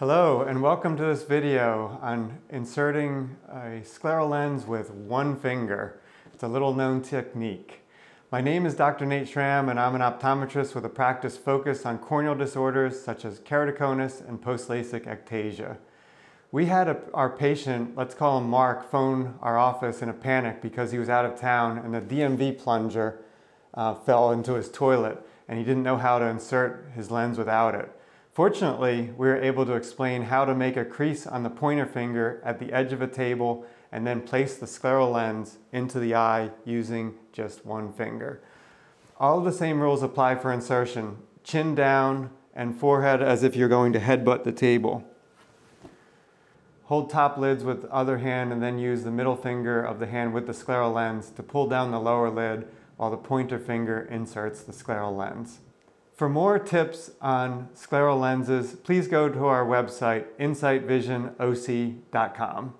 Hello and welcome to this video on inserting a scleral lens with one finger. It's a little known technique. My name is Dr. Nate Schramm and I'm an optometrist with a practice focused on corneal disorders such as keratoconus and post-LASIK ectasia. We had a, our patient, let's call him Mark, phone our office in a panic because he was out of town and the DMV plunger uh, fell into his toilet and he didn't know how to insert his lens without it. Fortunately, we were able to explain how to make a crease on the pointer finger at the edge of a table and then place the scleral lens into the eye using just one finger. All the same rules apply for insertion, chin down and forehead as if you're going to headbutt the table. Hold top lids with the other hand and then use the middle finger of the hand with the scleral lens to pull down the lower lid while the pointer finger inserts the scleral lens. For more tips on scleral lenses, please go to our website, insightvisionoc.com.